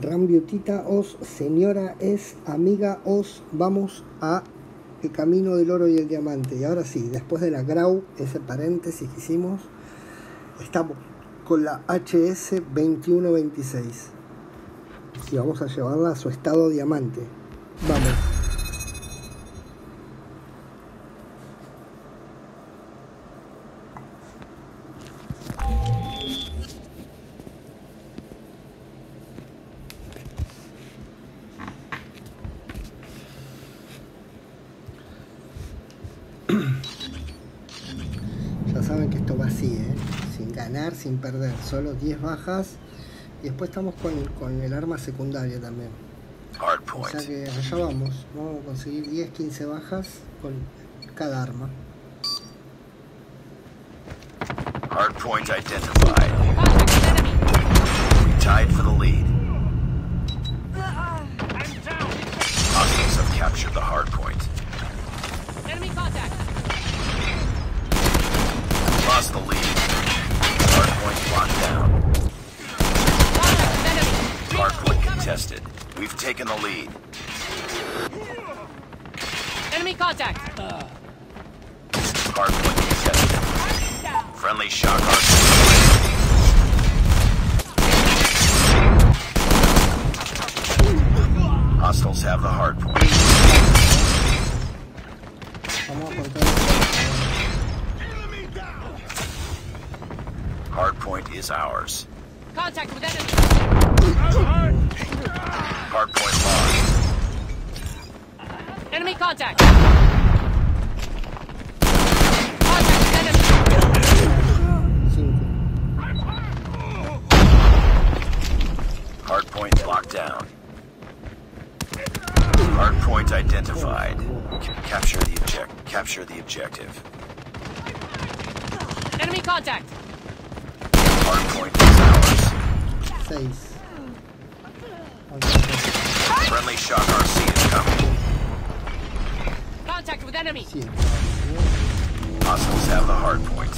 Rambiutita os, señora es, amiga os, vamos a el camino del oro y el diamante. Y ahora sí, después de la grau, ese paréntesis que hicimos, estamos con la HS 2126 y vamos a llevarla a su estado diamante. Vamos. Ganar, sin perder, solo 10 bajas y después estamos con, con el arma secundaria también. O sea que allá vamos, vamos a conseguir 10, 15 bajas con cada arma. Hardpoint identified. We tied for the lead. Hostiles have captured the hardpoint. Enemy lead. Enemy contact. Hardpoint contested. Friendly shock hardpoint. Hostiles have the hardpoint. Vamos a contar. Hardpoint is ours. Contact with enemy. Hardpoint. Enemy contact. Contact with enemy. 5. Hardpoint locked down. Hardpoint identified. C- capture the object. Capture the objective. Enemy contact. Hardpoint is ours. 6. Friendly shock RC is coming. Contact with enemy. Hostiles have the hardpoint.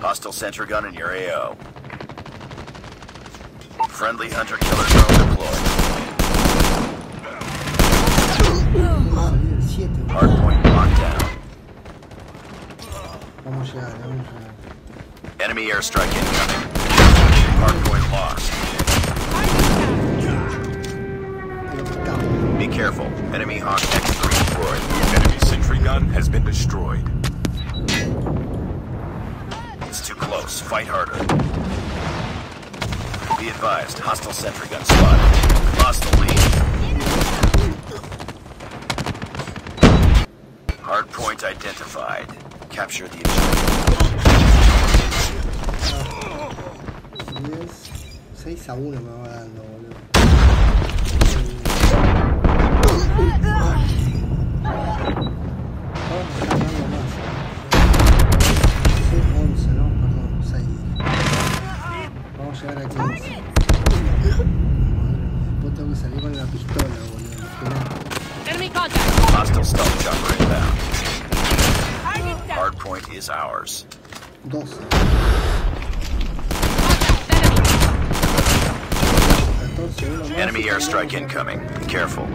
Hostile sentry gun in your AO. Friendly hunter killer drone deployed. 7. Hardpoint locked. Enemy airstrike incoming. Hardpoint lost. Be careful. Enemy Hawk X3 destroyed. Enemy sentry gun has been destroyed. It's too close. Fight harder. Be advised. Hostile sentry gun spotted. Lost the lead. Hardpoint identified. Capture the objective. 10. 6 a 1 me va dando, Hostile stealth jumper inbound. Hardpoint is ours. 12. Contact with 14, enemy. uno más. Enemy y airstrike incoming. Be careful.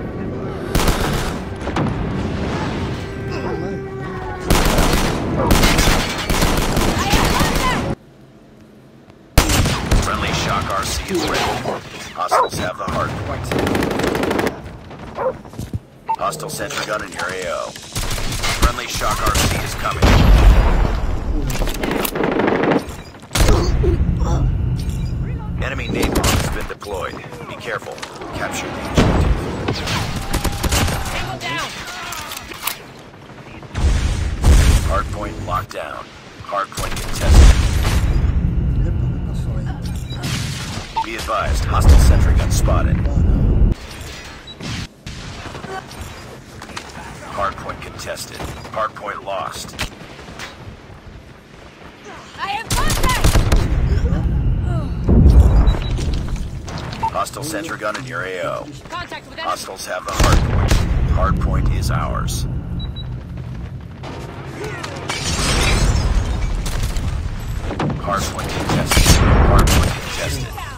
Friendly shock RC is ready. Hostiles have the hardpoint. Hostile sentry gun in your AO. Friendly shock RC is coming. Enemy napalm has been deployed. Be careful. Capture the objective. Hardpoint locked down. Hardpoint contested. Be advised, hostile sentry gun spotted. Hardpoint contested. Hardpoint lost. I have contact. Hostile sentry gun in your AO. Hostiles have the hardpoint. Hardpoint is ours. Hardpoint contested. Hardpoint contested.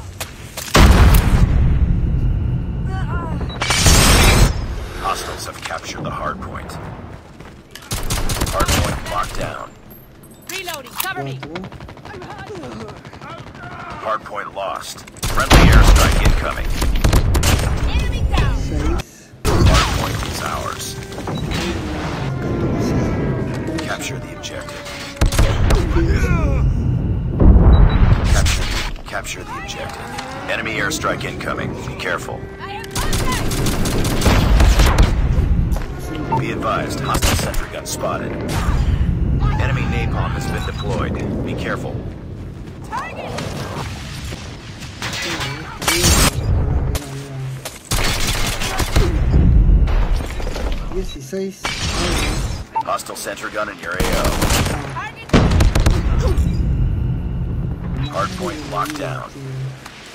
Have captured the hardpoint. Hardpoint locked down. Reloading. Cover me. Cuatro. Hardpoint lost. Friendly airstrike incoming. Enemy down. Seis. Hardpoint is ours. Capture the objective. Capture, capture the objective. Enemy airstrike incoming. Be careful. Be advised, hostile sentry gun spotted. Enemy napalm has been deployed. Be careful. Target. Dieciséis. Años. Hostile sentry gun in your AO. Hardpoint locked down.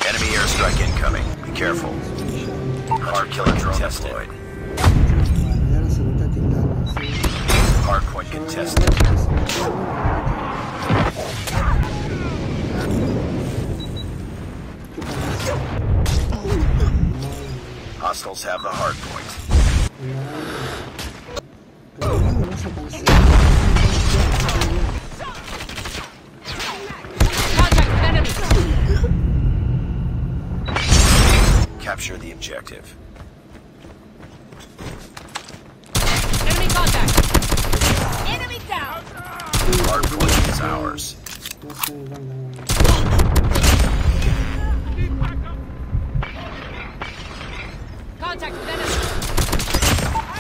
Enemy airstrike incoming. Be careful. Hard killer drone deployed. Hardpoint contested. ¿Qué pasa? Hostiles have the with enemy. Capture the objective. Enemy contact. Enemy down. Hardpoint is ours. No sé dónde. Contact with enemy.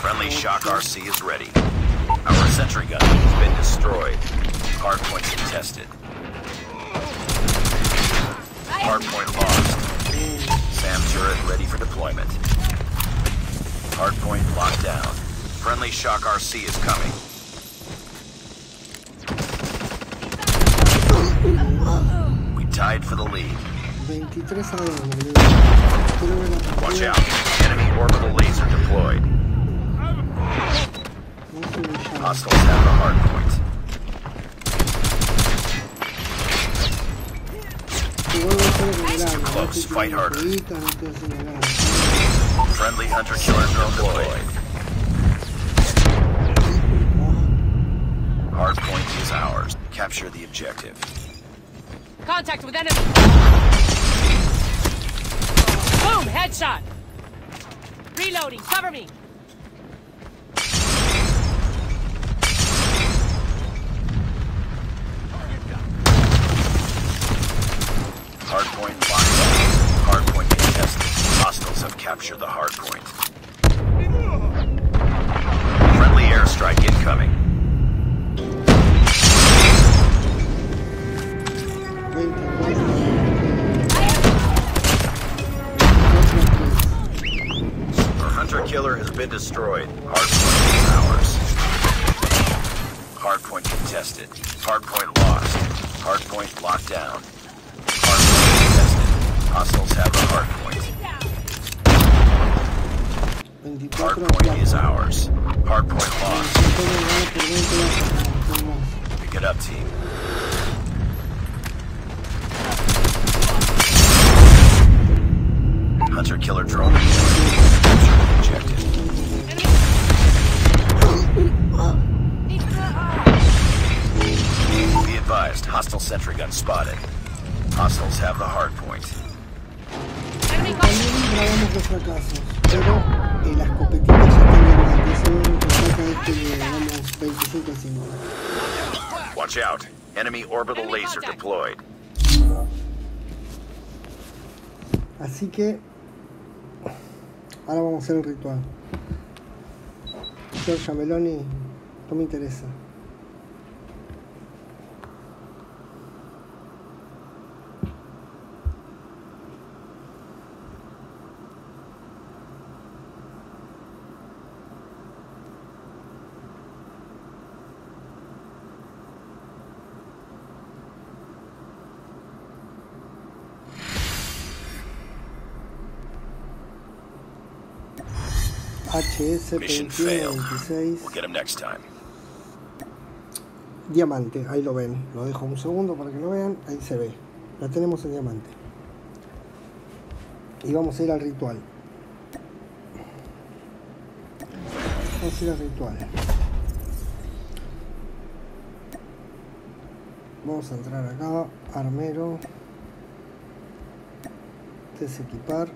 Friendly shock RC is ready. Our sentry gun has been destroyed. Hardpoint contested. Hardpoint lost. SAM turret ready for deployment. Hardpoint locked down. Friendly shock RC is coming. Tied for the lead. 23 a 2, boludo. Quiero ver la Watch out. Enemy orbital laser deployed. No se me llama. Hostiles have the hardpoint. Te vuelvo a hacer el grano. No Close, fight harder. jueguitos, no estoy haciendo nada. Friendly hunter killer drone deployed. Hardpoint is ours. Capture the objective. Contact with enemy. Boom! Headshot. Reloading. Cover me. Hardpoint locked. Hardpoint contested. Hostiles have captured the hardpoint. Friendly airstrike incoming. Killer has been destroyed. Hardpoint is ours. Hardpoint contested. Hardpoint lost. Hardpoint locked down. Hardpoint contested. Hostiles have the hardpoint. Hardpoint is ours. Hardpoint lost. Pick it up, team. Hunter killer drone. Gun spotted. Hostiles have the hard point. También grabamos los fracasos, pero la escopetita ya tenía más. Que eso nos saca este que vamos 25 a 5. Watch out. Enemy orbital laser deployed. Así que ahora vamos a hacer un ritual. Giorgia Meloni, no me interesa. HS2126. Diamante, ahí lo ven. Lo dejo un segundo para que lo vean. Ahí se ve. La tenemos en diamante. Y vamos a ir al ritual. Vamos a ir al ritual. Vamos a entrar acá. Armero. Desequipar.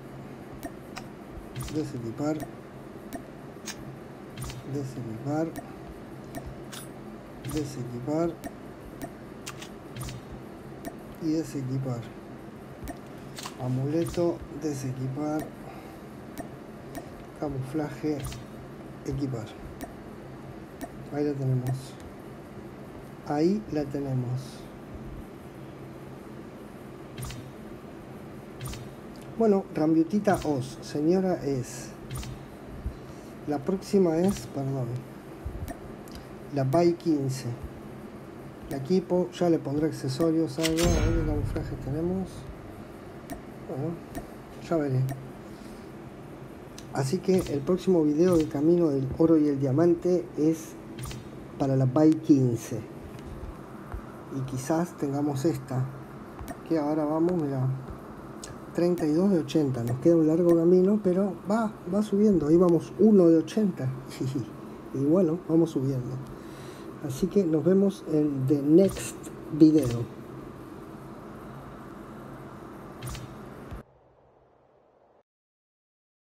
Desequipar desequipar, desequipar y desequipar. Amuleto, desequipar, camuflaje, equipar. Ahí la tenemos. Ahí la tenemos. Bueno, Rambiutita Os, señora es. La próxima es, perdón, la BY 15. El equipo, ya le pondré accesorios, algo, a ver qué camuflaje tenemos. Bueno, ya veré. Así que el próximo video del camino del oro y el diamante es para la BY 15. Y quizás tengamos esta, que ahora vamos, mira, 32 de 80. Nos queda un largo camino, pero va, va subiendo. Ahí vamos 1 de 80. y bueno, vamos subiendo. Así que nos vemos en the next video.